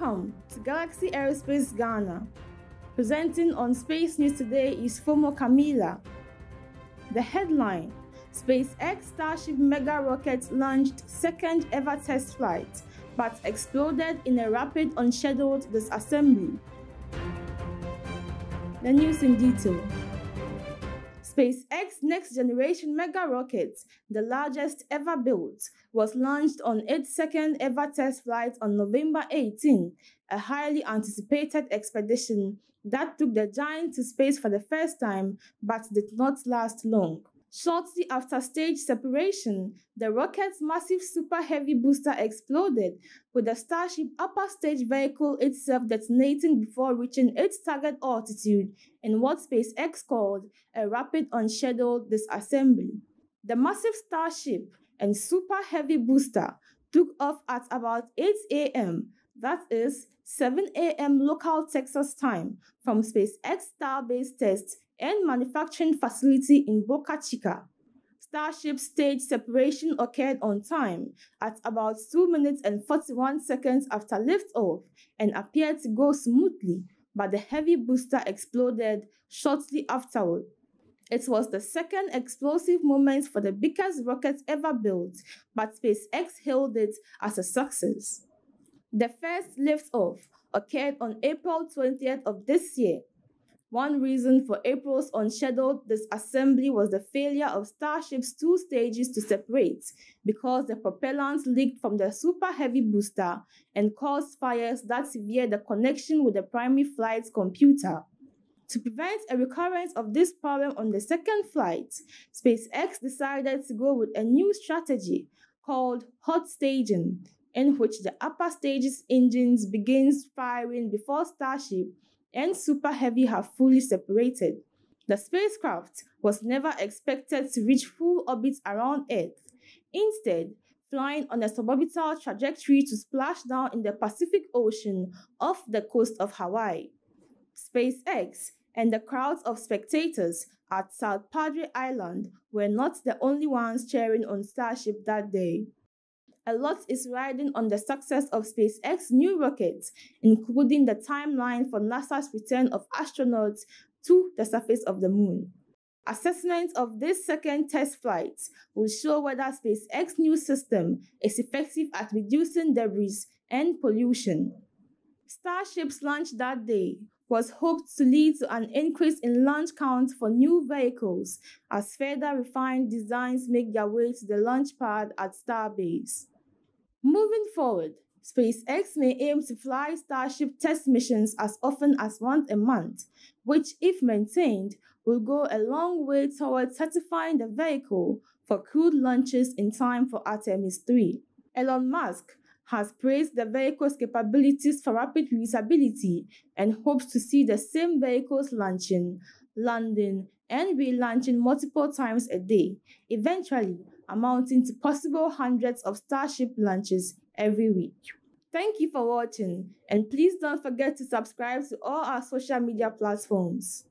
Welcome to Galaxy Aerospace Ghana. Presenting on Space News today is Fomo Camila. The headline SpaceX Starship mega rocket launched second ever test flight but exploded in a rapid unscheduled disassembly. The news in detail. SpaceX next generation mega rocket, the largest ever built, was launched on its second ever test flight on November 18, a highly anticipated expedition that took the giant to space for the first time but did not last long. Shortly after stage separation, the rocket's massive Super Heavy booster exploded, with the Starship upper stage vehicle itself detonating before reaching its target altitude in what SpaceX called a rapid unscheduled disassembly. The massive Starship and Super Heavy booster took off at about 8 a.m., that is 7 a.m. local Texas time, from SpaceX Starbase test and manufacturing facility in Boca Chica. Starship stage separation occurred on time at about 2 minutes and 41 seconds after liftoff and appeared to go smoothly, but the heavy booster exploded shortly afterward. It was the second explosive moment for the biggest rocket ever built, but SpaceX hailed it as a success. The first liftoff occurred on April 20th of this year one reason for April's unscheduled disassembly was the failure of Starship's two stages to separate because the propellants leaked from the Super Heavy booster and caused fires that severed the connection with the primary flight's computer. To prevent a recurrence of this problem on the second flight, SpaceX decided to go with a new strategy called hot staging, in which the upper stage's engines begins firing before Starship and Super Heavy have fully separated. The spacecraft was never expected to reach full orbit around Earth. Instead, flying on a suborbital trajectory to splash down in the Pacific Ocean off the coast of Hawaii. SpaceX and the crowds of spectators at South Padre Island were not the only ones cheering on Starship that day a lot is riding on the success of SpaceX's new rockets, including the timeline for NASA's return of astronauts to the surface of the moon. Assessment of this second test flight will show whether SpaceX's new system is effective at reducing debris and pollution. Starship's launch that day was hoped to lead to an increase in launch counts for new vehicles as further refined designs make their way to the launch pad at Starbase. Moving forward, SpaceX may aim to fly Starship test missions as often as once a month, which, if maintained, will go a long way towards certifying the vehicle for crewed launches in time for Artemis 3. Elon Musk has praised the vehicle's capabilities for rapid reusability and hopes to see the same vehicles launching, landing, and relaunching multiple times a day, eventually amounting to possible hundreds of Starship launches every week. Thank you for watching, and please don't forget to subscribe to all our social media platforms.